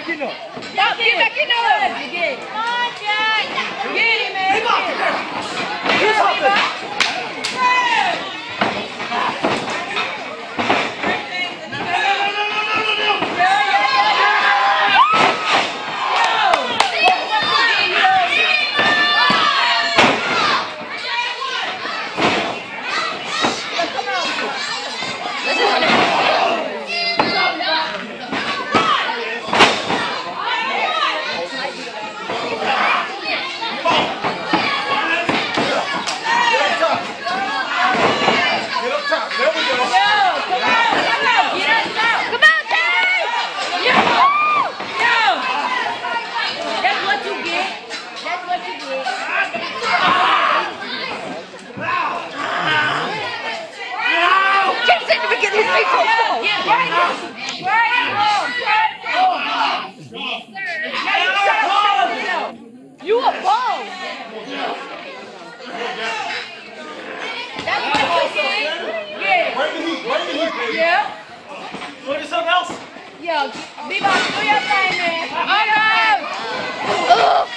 aqui não. Daqui, daqui não. Ninguém. Ninguém, Isso, rapaz. You a ball. That's what you get. Yeah. Bring the heat. Bring the heat, baby. Yeah. Want to do something else? Yo, Bebop, do your thing, man. All right. Come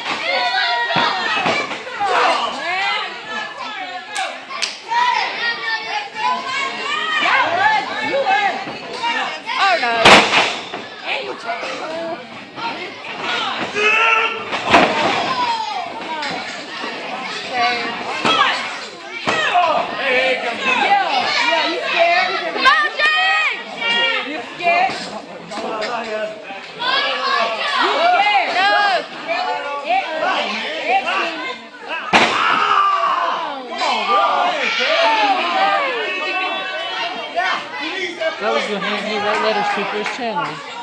letters to his channel.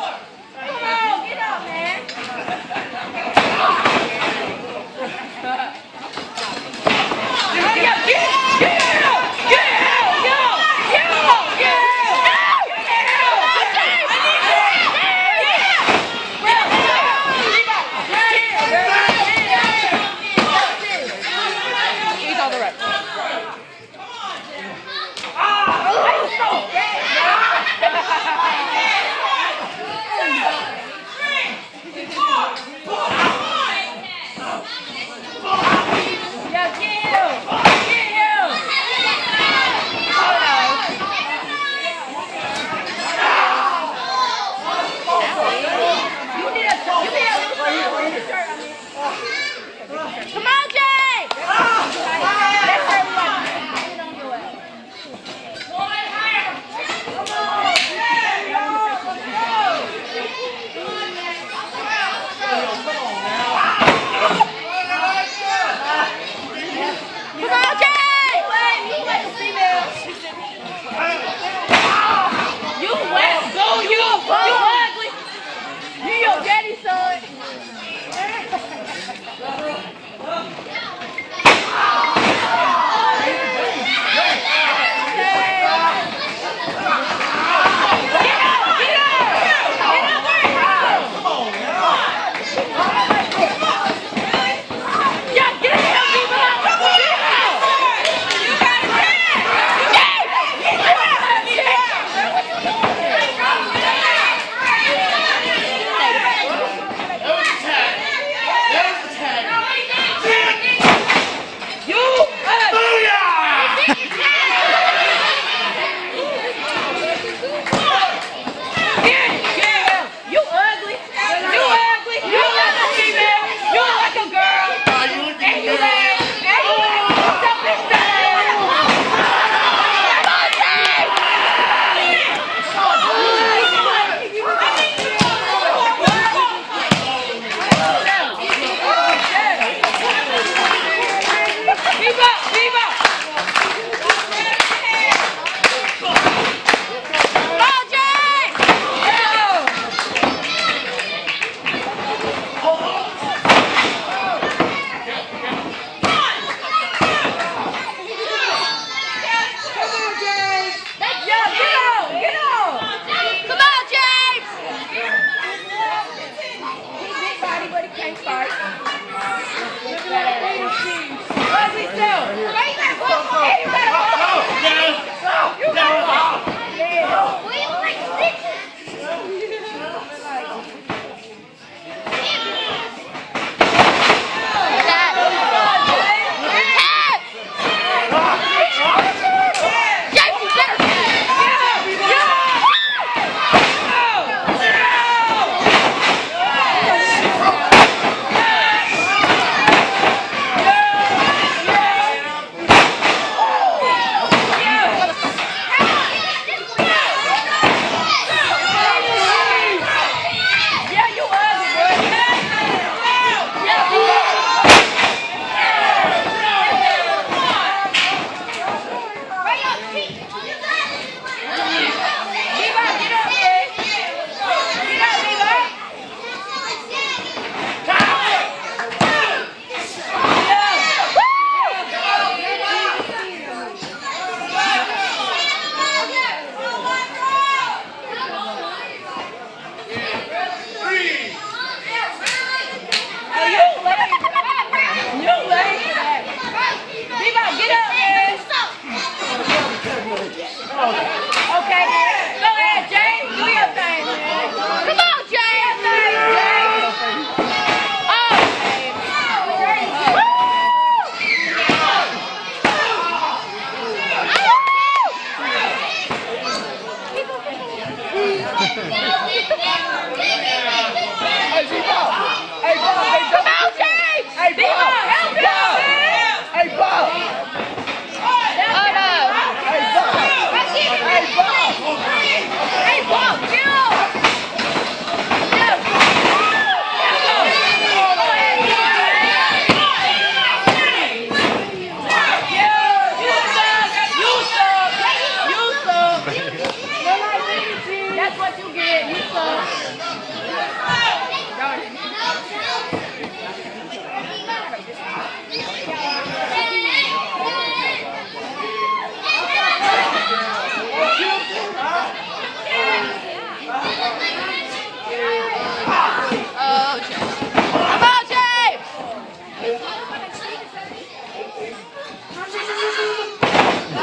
Come on.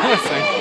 interessante.